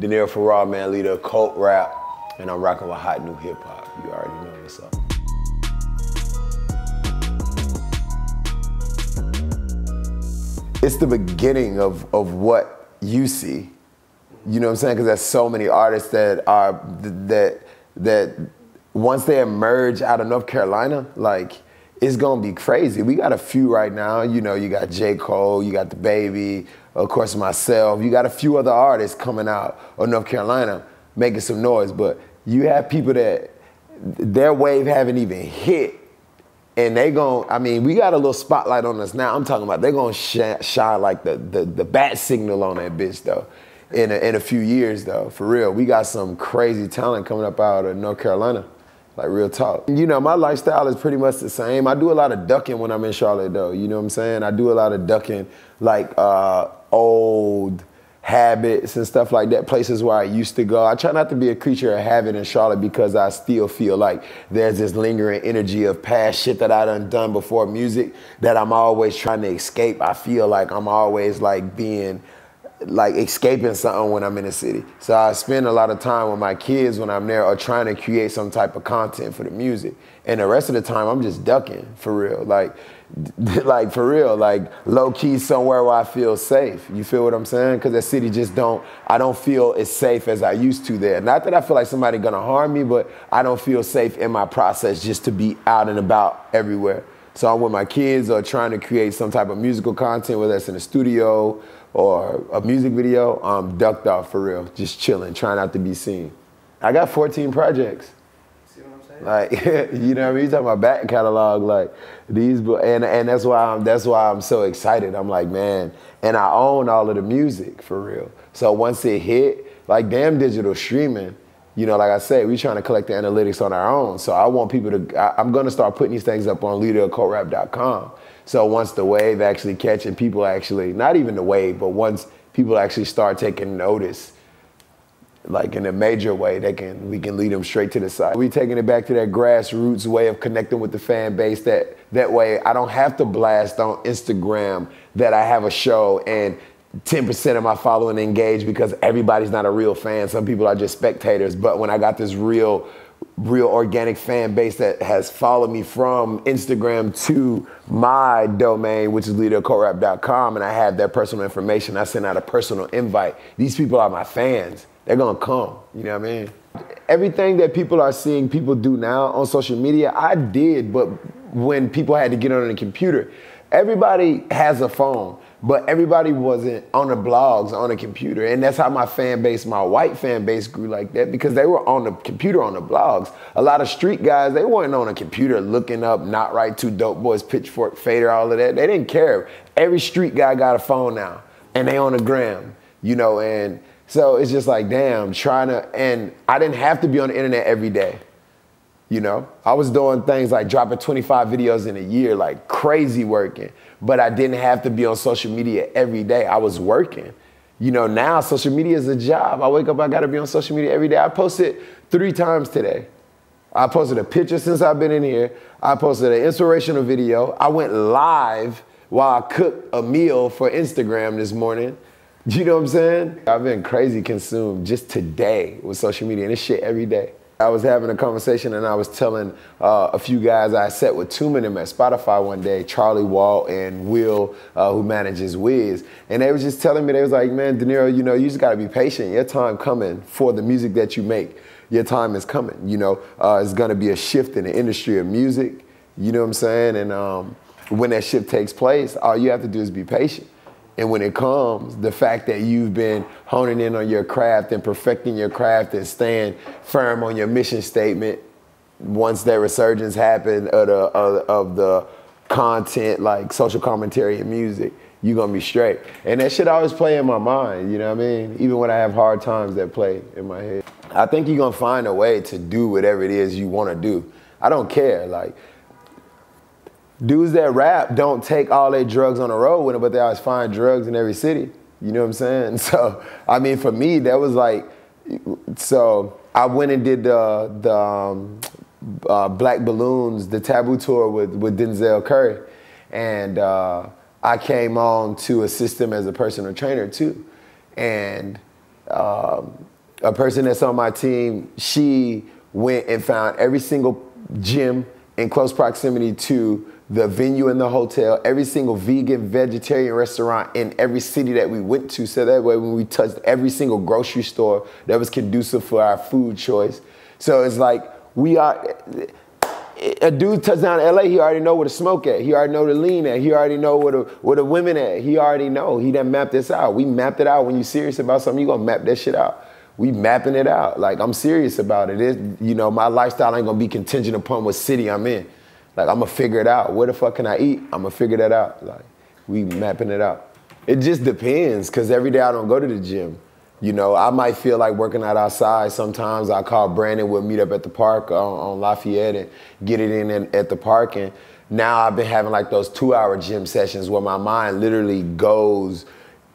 Deniro Farrar, man, leader of Cult Rap, and I'm rocking with hot new hip hop. You already know what's up. It's the beginning of, of what you see. You know what I'm saying? Because there's so many artists that are that that once they emerge out of North Carolina, like it's gonna be crazy. We got a few right now. You know, you got J. Cole, you got DaBaby, of course myself. You got a few other artists coming out of North Carolina making some noise, but you have people that their wave haven't even hit. And they gon' I mean, we got a little spotlight on us now. I'm talking about they're gonna shine, shine like the, the, the bat signal on that bitch though. In a, in a few years though, for real. We got some crazy talent coming up out of North Carolina. Like real talk. You know, my lifestyle is pretty much the same. I do a lot of ducking when I'm in Charlotte though. You know what I'm saying? I do a lot of ducking like uh, old habits and stuff like that, places where I used to go. I try not to be a creature of habit in Charlotte because I still feel like there's this lingering energy of past shit that I done done before music that I'm always trying to escape. I feel like I'm always like being like escaping something when I'm in the city. So I spend a lot of time with my kids when I'm there or trying to create some type of content for the music. And the rest of the time I'm just ducking for real. Like like for real, like low key somewhere where I feel safe. You feel what I'm saying? Cause the city just don't I don't feel as safe as I used to there. Not that I feel like somebody gonna harm me, but I don't feel safe in my process just to be out and about everywhere. So I'm my kids are trying to create some type of musical content, whether that's in a studio or a music video, I'm ducked off for real, just chilling, trying not to be seen. I got 14 projects. See what I'm saying? Like, you know what I mean? You talking about back catalog, like these, and and that's why I'm that's why I'm so excited. I'm like, man, and I own all of the music for real. So once it hit, like damn digital streaming, you know, like I said, we're trying to collect the analytics on our own. So I want people to, I, am gonna start putting these things up on leadercultrap.com. So once the wave actually catch and people actually, not even the wave, but once people actually start taking notice, like in a major way, they can we can lead them straight to the side. We're taking it back to that grassroots way of connecting with the fan base. That that way, I don't have to blast on Instagram that I have a show and 10% of my following engaged because everybody's not a real fan. Some people are just spectators. But when I got this real real organic fan base that has followed me from Instagram to my domain, which is leadercultrap.com, and I have their personal information. I send out a personal invite. These people are my fans. They're gonna come. You know what I mean? Everything that people are seeing people do now on social media, I did, but when people had to get on the computer, everybody has a phone. But everybody wasn't on the blogs, on the computer. And that's how my fan base, my white fan base grew like that because they were on the computer, on the blogs. A lot of street guys, they weren't on a computer looking up Nah Right, Two Dope Boys, Pitchfork, Fader, all of that. They didn't care. Every street guy got a phone now and they on the gram, you know, and so it's just like, damn, trying to, and I didn't have to be on the internet every day. You know, I was doing things like dropping 25 videos in a year, like crazy working, but I didn't have to be on social media every day. I was working. You know, now social media is a job. I wake up, I gotta be on social media every day. I posted three times today. I posted a picture since I've been in here. I posted an inspirational video. I went live while I cooked a meal for Instagram this morning. Do you know what I'm saying? I've been crazy consumed just today with social media and this shit every day. I was having a conversation and I was telling uh, a few guys I sat with two of them at Spotify one day, Charlie Wall and Will, uh, who manages Wiz, and they was just telling me they was like, man, Deniro, you know, you just gotta be patient. Your time coming for the music that you make. Your time is coming. You know, uh, it's gonna be a shift in the industry of music. You know what I'm saying? And um, when that shift takes place, all you have to do is be patient. And when it comes, the fact that you've been honing in on your craft and perfecting your craft and staying firm on your mission statement, once that resurgence happened of the, of, the content, like social commentary and music, you're gonna be straight. And that shit always play in my mind, you know what I mean? Even when I have hard times that play in my head. I think you're gonna find a way to do whatever it is you wanna do. I don't care, like, dudes that rap don't take all their drugs on the road with them, but they always find drugs in every city. You know what I'm saying? So, I mean, for me, that was like, so I went and did the, the um, uh, Black Balloons, the Taboo Tour with, with Denzel Curry. And uh, I came on to assist him as a personal trainer too. And um, a person that's on my team, she went and found every single gym in close proximity to the venue in the hotel, every single vegan, vegetarian restaurant in every city that we went to. So that way, when we touched every single grocery store that was conducive for our food choice. So it's like we are. A dude touched down in LA, he already know where to smoke at. He already know the lean at. He already know where the where the women at. He already know. He done mapped this out. We mapped it out. When you serious about something, you gonna map that shit out we mapping it out. Like I'm serious about it. it. You know, my lifestyle ain't gonna be contingent upon what city I'm in. Like I'm gonna figure it out. Where the fuck can I eat? I'm gonna figure that out. Like we mapping it out. It just depends, cause every day I don't go to the gym. You know, I might feel like working out outside. Sometimes I call Brandon. We'll meet up at the park on, on Lafayette and get it in, in at the park. And now I've been having like those two-hour gym sessions where my mind literally goes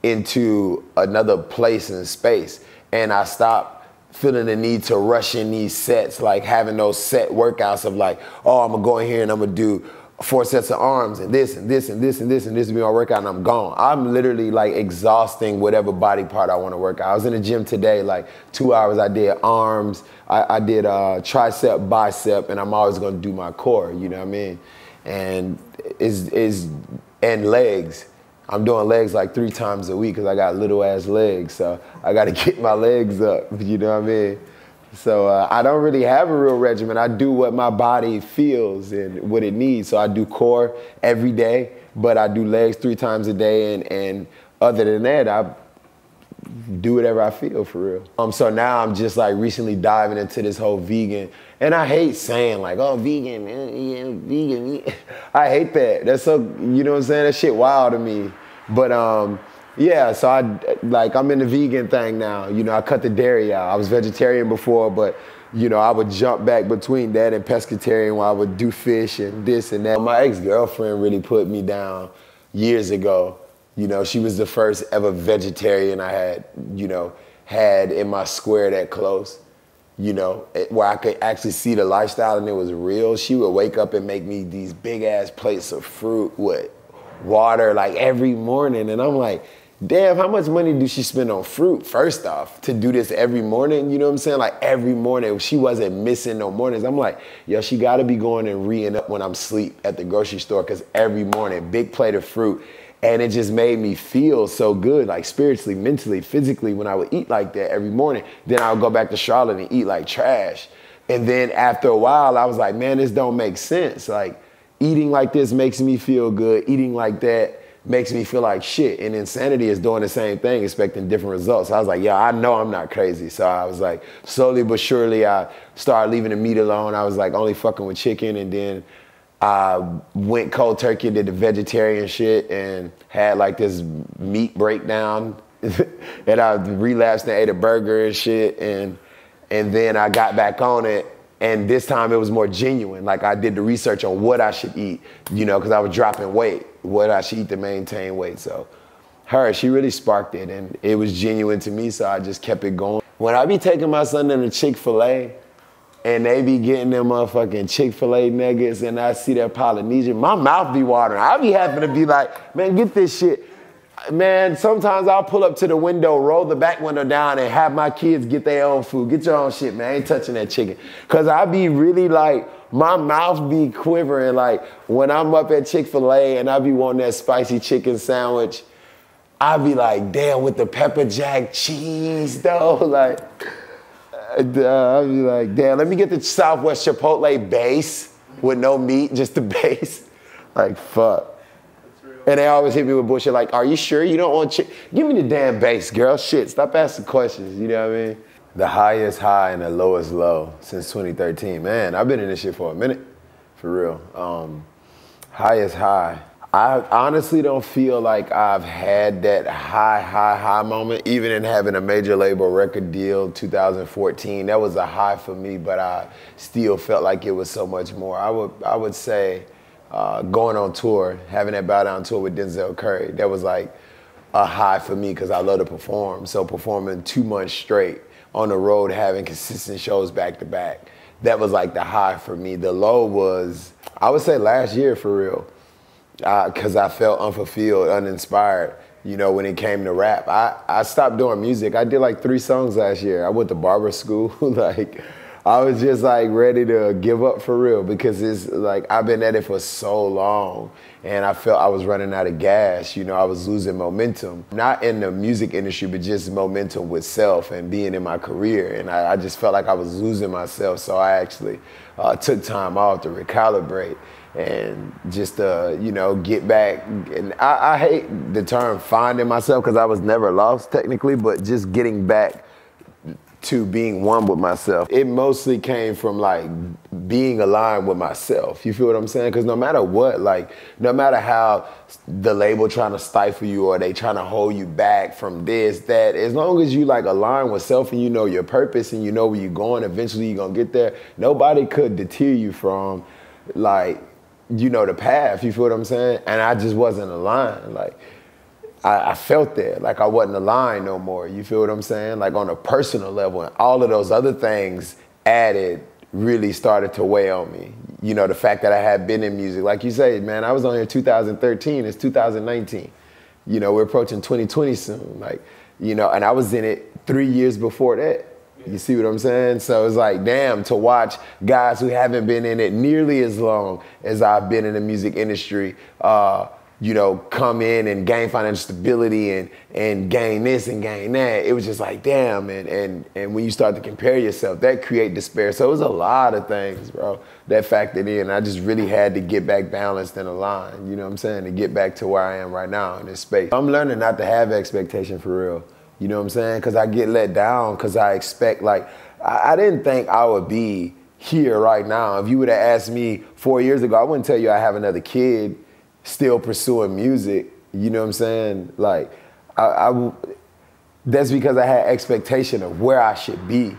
into another place and space and I stopped feeling the need to rush in these sets, like having those set workouts of like, oh, I'm gonna go in here and I'm gonna do four sets of arms and this and this and this and this and this will be my workout and I'm gone. I'm literally like exhausting whatever body part I want to work out. I was in the gym today, like two hours. I did arms, I, I did uh, tricep, bicep, and I'm always gonna do my core. You know what I mean? And is is and legs. I'm doing legs like three times a week because I got little ass legs. So I got to get my legs up. You know what I mean? So uh, I don't really have a real regimen. I do what my body feels and what it needs. So I do core every day, but I do legs three times a day. And, and other than that, I do whatever I feel for real. Um, so now I'm just like recently diving into this whole vegan. And I hate saying like, oh, vegan, man, yeah, vegan. I hate that. That's so, you know what I'm saying? That shit wild to me. But um, yeah, so I like I'm in the vegan thing now. You know, I cut the dairy out. I was vegetarian before, but you know, I would jump back between that and pescatarian while I would do fish and this and that. My ex-girlfriend really put me down years ago. You know, she was the first ever vegetarian I had, you know, had in my square that close. You know, eh, where I could actually see the lifestyle and it was real. She would wake up and make me these big ass plates of fruit with water like every morning. And I'm like, damn, how much money do she spend on fruit, first off, to do this every morning? You know what I'm saying? Like every morning, she wasn't missing no mornings. I'm like, yo, she gotta be going and reing up when I'm asleep at the grocery store, because every morning, big plate of fruit. And it just made me feel so good, like spiritually, mentally, physically, when I would eat like that every morning. Then I would go back to Charlotte and eat like trash. And then after a while, I was like, man, this don't make sense. Like, eating like this makes me feel good. Eating like that makes me feel like shit. And insanity is doing the same thing, expecting different results. So I was like, yeah, I know I'm not crazy. So I was like, slowly but surely, I started leaving the meat alone. I was like only fucking with chicken. And then I went cold turkey, did the vegetarian shit, and had like this meat breakdown. and I relapsed and ate a burger and shit. And, and then I got back on it and this time it was more genuine. Like I did the research on what I should eat, you know, because I was dropping weight, what I should eat to maintain weight. So her, she really sparked it and it was genuine to me, so I just kept it going. When I be taking my son to the Chick-fil-A and they be getting them motherfucking Chick-fil-A nuggets and I see that Polynesian, my mouth be watering. I be having to be like, man, get this shit man, sometimes I'll pull up to the window, roll the back window down, and have my kids get their own food. Get your own shit, man. I ain't touching that chicken. Cause I be really like, my mouth be quivering. Like when I'm up at Chick-fil-A and I be wanting that spicy chicken sandwich, I be like, damn, with the pepper jack cheese though. Like, uh, I be like, damn, let me get the Southwest Chipotle base with no meat, just the base. Like, fuck. And they always hit me with bullshit like, are you sure you don't want chick? Give me the damn base, girl. Shit, stop asking questions. You know what I mean? The highest high and the lowest low since 2013. Man, I've been in this shit for a minute, for real. Um, highest high. I honestly don't feel like I've had that high, high, high moment, even in having a major label record deal 2014. That was a high for me, but I still felt like it was so much more. I would, I would say, uh, going on tour, having that bow down tour with Denzel Curry, that was like a high for me because I love to perform. So performing two months straight on the road, having consistent shows back to back, that was like the high for me. The low was, I would say last year for real, because uh, I felt unfulfilled, uninspired. you know, when it came to rap. I, I stopped doing music. I did like three songs last year. I went to barber school. like, I was just like ready to give up for real because it's like I've been at it for so long and I felt I was running out of gas. You know, I was losing momentum, not in the music industry, but just momentum with self and being in my career. And I, I just felt like I was losing myself. So I actually uh, took time off to recalibrate and just uh, you know get back. And I, I hate the term finding myself because I was never lost technically, but just getting back to being one with myself. It mostly came from like being aligned with myself. You feel what I'm saying? Because no matter what, like no matter how the label trying to stifle you or they trying to hold you back from this, that, as long as you like align with self and you know your purpose and you know where you're going, eventually you're gonna get there. Nobody could deter you from like you know the path. You feel what I'm saying? And I just wasn't aligned. Like I, I, felt that, like I wasn't aligned no more. You feel what I'm saying? Like on a personal level, and all of those other things added really started to weigh on me. You know, the fact that I had been in music, like you say, man, I was on here 2013. It's 2019. You know, we're approaching 2020 soon. Like, you know, and I was in it three years before that. You see what I'm saying? So it's like, damn, to watch guys who haven't been in it nearly as long as I've been in the music industry, uh, you know, come in and gain financial stability and and gain this and gain that. It was just like, damn, and and and when you start to compare yourself, that create despair. So it was a lot of things, bro, that factored in. I just really had to get back balanced and aligned, you know what I'm saying, to get back to where I am right now in this space. I'm learning not to have expectation for real. You know what I'm saying? Because I get let down because I expect, like, I, I didn't think I would be here right now. If you would have asked me four years ago, I wouldn't tell you I have another kid still pursuing music. You know what I'm saying? Like, I, I that's because I had expectation of where I should be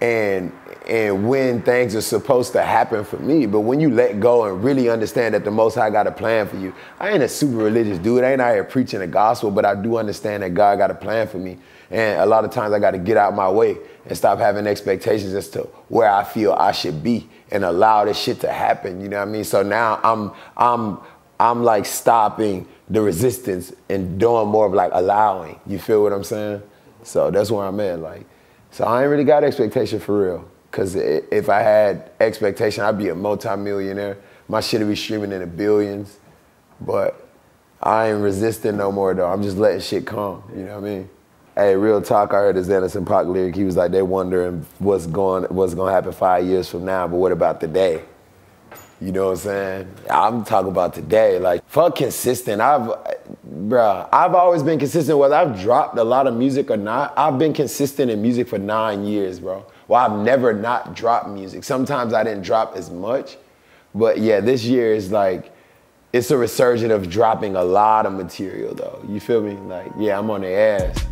and and when things are supposed to happen for me. But when you let go and really understand that the Most High got a plan for you, I ain't a super religious dude. I ain't out here preaching the gospel, but I do understand that God got a plan for me. And a lot of times I got to get out my way and stop having expectations as to where I feel I should be and allow this shit to happen. You know what I mean? So now I'm I'm I'm like stopping the resistance and doing more of like allowing. You feel what I'm saying? So that's where I'm at. Like, so I ain't really got expectation for real. Cause if I had expectation, I'd be a multimillionaire. My shit would be streaming in the billions. But I ain't resisting no more though. I'm just letting shit come. You know what I mean? Hey, real talk. I heard this Anderson .Paak lyric. He was like, they're wondering what's going, what's gonna happen five years from now. But what about today? You know what I'm saying? I'm talking about today. Like, fuck consistent. I've, bruh, I've always been consistent. Whether I've dropped a lot of music or not, I've been consistent in music for nine years, bro. Well, I've never not dropped music. Sometimes I didn't drop as much, but yeah, this year is like, it's a resurgence of dropping a lot of material, though. You feel me? Like, yeah, I'm on the ass.